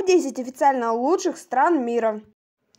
Топ-10 официально лучших стран мира.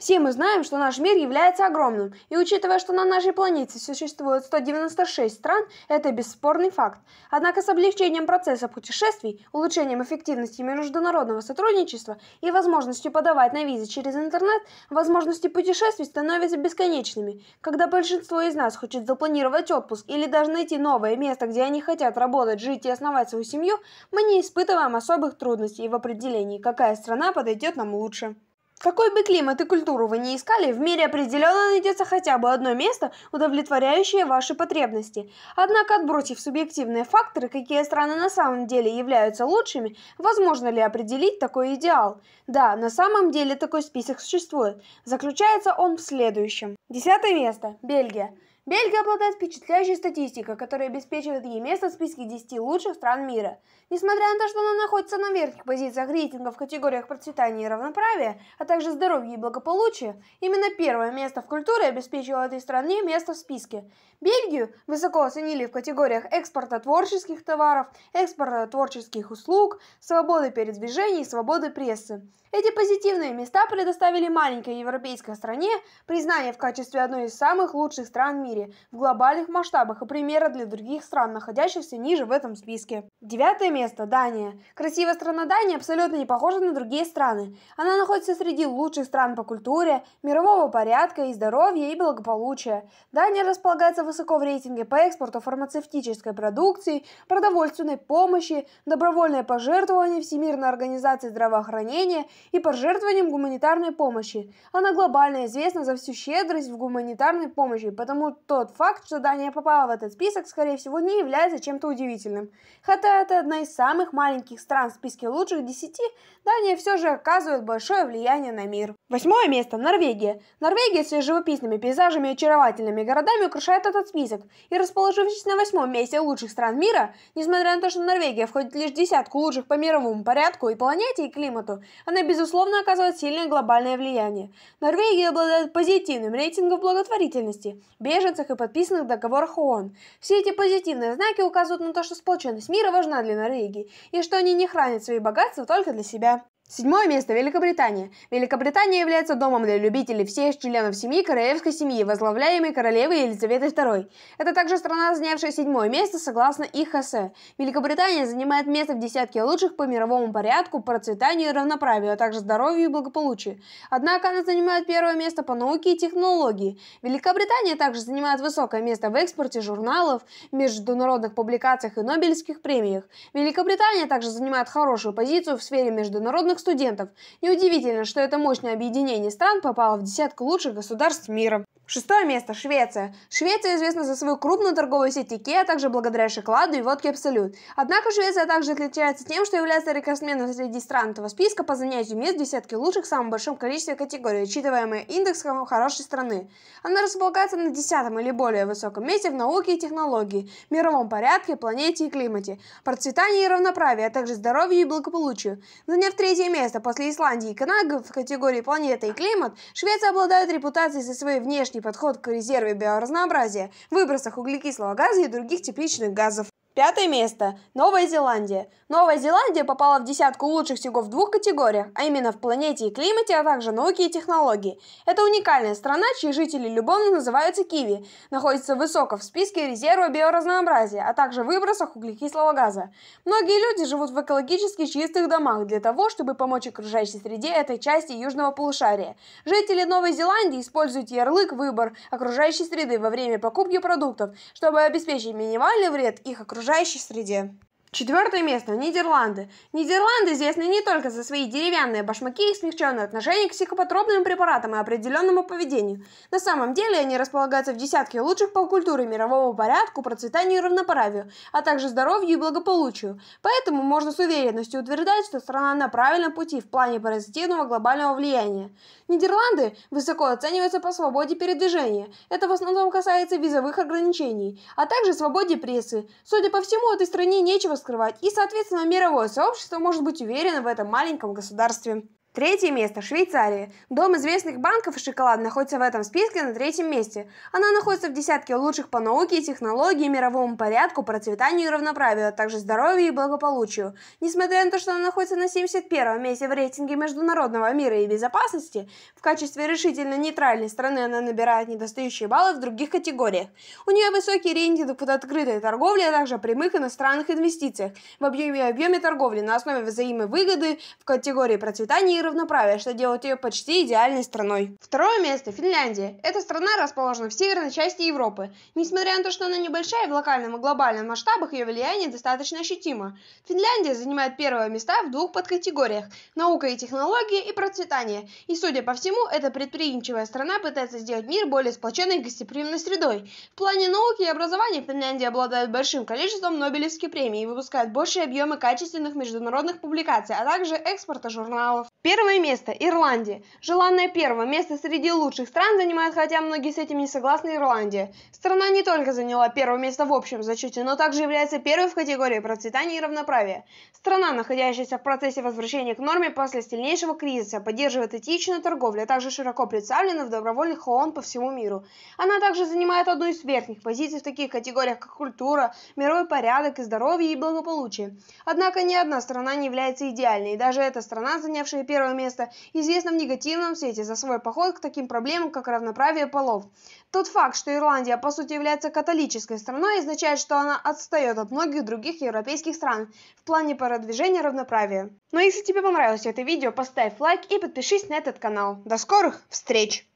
Все мы знаем, что наш мир является огромным, и учитывая, что на нашей планете существует 196 стран, это бесспорный факт. Однако с облегчением процесса путешествий, улучшением эффективности международного сотрудничества и возможностью подавать на визы через интернет, возможности путешествий становятся бесконечными. Когда большинство из нас хочет запланировать отпуск или даже найти новое место, где они хотят работать, жить и основать свою семью, мы не испытываем особых трудностей в определении, какая страна подойдет нам лучше. Какой бы климат и культуру вы ни искали, в мире определенно найдется хотя бы одно место, удовлетворяющее ваши потребности. Однако, отбросив субъективные факторы, какие страны на самом деле являются лучшими, возможно ли определить такой идеал? Да, на самом деле такой список существует. Заключается он в следующем. Десятое место. Бельгия. Бельгия обладает впечатляющей статистикой, которая обеспечивает ей место в списке 10 лучших стран мира. Несмотря на то, что она находится на верхних позициях рейтинга в категориях процветания и равноправия, а также здоровья и благополучия, именно первое место в культуре обеспечило этой стране место в списке. Бельгию высоко оценили в категориях экспорта творческих товаров, экспорта творческих услуг, свободы передвижений и свободы прессы. Эти позитивные места предоставили маленькой европейской стране признание в качестве одной из самых лучших стран в мире в глобальных масштабах и примера для других стран, находящихся ниже в этом списке. Девятое место. Дания. Красивая страна Дания абсолютно не похожа на другие страны. Она находится среди лучших стран по культуре, мирового порядка и здоровья и благополучия. Дания располагается высоко в рейтинге по экспорту фармацевтической продукции, продовольственной помощи, добровольное пожертвование Всемирной организации здравоохранения – и пожертвованием гуманитарной помощи. Она глобально известна за всю щедрость в гуманитарной помощи, потому тот факт, что Дания попала в этот список, скорее всего, не является чем-то удивительным. Хотя это одна из самых маленьких стран в списке лучших десяти, Дания все же оказывает большое влияние на мир. Восьмое место. Норвегия. Норвегия с ее живописными пейзажами и очаровательными городами украшает этот список. И расположившись на восьмом месте лучших стран мира, несмотря на то, что Норвегия входит лишь в десятку лучших по мировому порядку и планете и климату, она безусловно оказывает сильное глобальное влияние. Норвегия обладает позитивным рейтингом благотворительности, беженцах и подписанных договорах ООН. Все эти позитивные знаки указывают на то, что сплоченность мира важна для Норвегии, и что они не хранят свои богатства только для себя. Седьмое место. Великобритания. Великобритания является домом для любителей всех членов семьи королевской семьи, возглавляемой королевой Елизаветой II. Это также страна, занявшая седьмое место согласно ИХС. Великобритания занимает место в десятке лучших по мировому порядку, процветанию и равноправию, а также здоровью и благополучию. Однако она занимает первое место по науке и технологии. Великобритания также занимает высокое место в экспорте журналов, международных публикациях и Нобелевских премиях. Великобритания также занимает хорошую позицию в сфере международных студентов. Неудивительно, что это мощное объединение стран попало в десятку лучших государств мира. Шестое место. Швеция. Швеция известна за свою крупную торговую сеть Икеа, а также благодаря шоколаду и водке Абсолют. Однако Швеция также отличается тем, что является рекордсменом среди стран этого списка по занятию мест в десятке лучших в самом большом количестве категорий, учитываемый индексом хорошей страны. Она располагается на десятом или более высоком месте в науке и технологии, мировом порядке, планете и климате, процветании и равноправии, а также здоровью и благополучию. Заняв третье место после Исландии и Канады в категории планета и климат, Швеция обладает репутацией за свои внешние подход к резерве биоразнообразия, выбросах углекислого газа и других тепличных газов. Пятое место. Новая Зеландия. Новая Зеландия попала в десятку лучших всего в двух категориях, а именно в планете и климате, а также науке и технологии. Это уникальная страна, чьи жители любовно называются киви, находится высоко в списке резерва биоразнообразия, а также выбросах углекислого газа. Многие люди живут в экологически чистых домах для того, чтобы помочь окружающей среде этой части южного полушария. Жители Новой Зеландии используют ярлык «Выбор окружающей среды» во время покупки продуктов, чтобы обеспечить минимальный вред их окружающей окружающей среде. Четвертое место. Нидерланды. Нидерланды известны не только за свои деревянные башмаки и смягченное отношение к психопотропным препаратам и определенному поведению. На самом деле они располагаются в десятке лучших по культуре, мирового порядку, процветанию и равноправию, а также здоровью и благополучию. Поэтому можно с уверенностью утверждать, что страна на правильном пути в плане позитивного глобального влияния. Нидерланды высоко оцениваются по свободе передвижения. Это в основном касается визовых ограничений, а также свободе прессы. Судя по всему, этой стране нечего скрывать, и, соответственно, мировое сообщество может быть уверено в этом маленьком государстве. Третье место – Швейцария. Дом известных банков и шоколад находится в этом списке на третьем месте. Она находится в десятке лучших по науке и технологии, мировому порядку, процветанию и равноправию, а также здоровью и благополучию. Несмотря на то, что она находится на 71 месте в рейтинге международного мира и безопасности, в качестве решительно нейтральной страны она набирает недостающие баллы в других категориях. У нее высокий рейтинг под открытой торговлей, а также прямых иностранных инвестициях в объеме, объеме торговли на основе взаимовыгоды в категории процветания равноправия, что делает ее почти идеальной страной. Второе место – Финляндия. Эта страна расположена в северной части Европы. Несмотря на то, что она небольшая в локальном и глобальном масштабах, ее влияние достаточно ощутимо. Финляндия занимает первое места в двух подкатегориях – наука и технологии и процветание. И, судя по всему, эта предприимчивая страна пытается сделать мир более сплоченной и гостеприимной средой. В плане науки и образования Финляндия обладает большим количеством Нобелевских премий и выпускает большие объемы качественных международных публикаций, а также экспорта журналов. Первое место – Ирландия. Желанное первое место среди лучших стран занимает, хотя многие с этим не согласны, Ирландия. Страна не только заняла первое место в общем зачете, но также является первой в категории процветания и равноправия. Страна, находящаяся в процессе возвращения к норме после сильнейшего кризиса, поддерживает этичную торговлю, а также широко представлена в добровольных ООН по всему миру. Она также занимает одну из верхних позиций в таких категориях, как культура, мировой порядок и здоровье и благополучие. Однако ни одна страна не является идеальной, и даже эта страна, занявшая первое место, известна в негативном свете за свой поход к таким проблемам, как равноправие полов. Тот факт, что Ирландия по сути является католической страной, означает, что она отстает от многих других европейских стран в плане продвижения равноправия. Но если тебе понравилось это видео, поставь лайк и подпишись на этот канал. До скорых встреч!